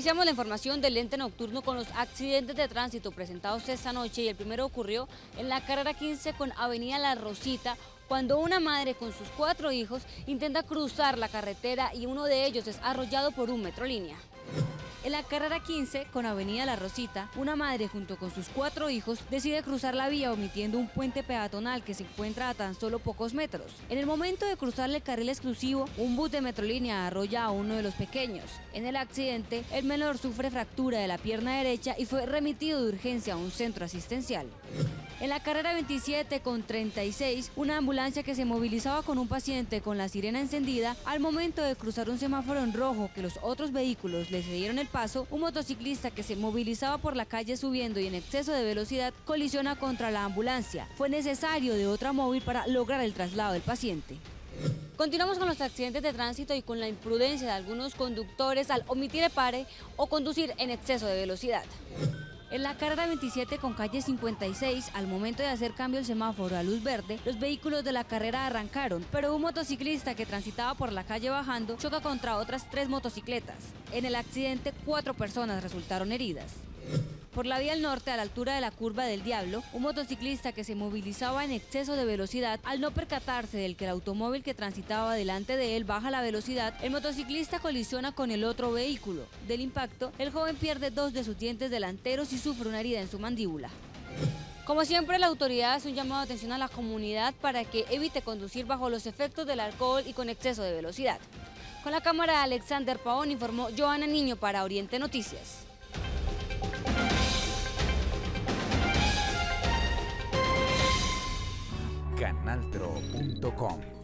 Iniciamos la información del ente nocturno con los accidentes de tránsito presentados esta noche y el primero ocurrió en la carrera 15 con Avenida La Rosita cuando una madre con sus cuatro hijos intenta cruzar la carretera y uno de ellos es arrollado por un metrolínea. En la carrera 15, con Avenida La Rosita, una madre junto con sus cuatro hijos decide cruzar la vía omitiendo un puente peatonal que se encuentra a tan solo pocos metros. En el momento de cruzar el carril exclusivo, un bus de Metrolínea arrolla a uno de los pequeños. En el accidente, el menor sufre fractura de la pierna derecha y fue remitido de urgencia a un centro asistencial. En la carrera 27 con 36, una ambulancia que se movilizaba con un paciente con la sirena encendida, al momento de cruzar un semáforo en rojo que los otros vehículos le cedieron el paso, un motociclista que se movilizaba por la calle subiendo y en exceso de velocidad colisiona contra la ambulancia. Fue necesario de otra móvil para lograr el traslado del paciente. Continuamos con los accidentes de tránsito y con la imprudencia de algunos conductores al omitir el pare o conducir en exceso de velocidad. En la carrera 27 con calle 56, al momento de hacer cambio el semáforo a luz verde, los vehículos de la carrera arrancaron, pero un motociclista que transitaba por la calle bajando choca contra otras tres motocicletas. En el accidente, cuatro personas resultaron heridas. Por la vía al norte, a la altura de la curva del Diablo, un motociclista que se movilizaba en exceso de velocidad, al no percatarse del que el automóvil que transitaba delante de él baja la velocidad, el motociclista colisiona con el otro vehículo. Del impacto, el joven pierde dos de sus dientes delanteros y sufre una herida en su mandíbula. Como siempre, la autoridad hace un llamado de atención a la comunidad para que evite conducir bajo los efectos del alcohol y con exceso de velocidad. Con la cámara Alexander Paón informó Joana Niño para Oriente Noticias. canaltro.com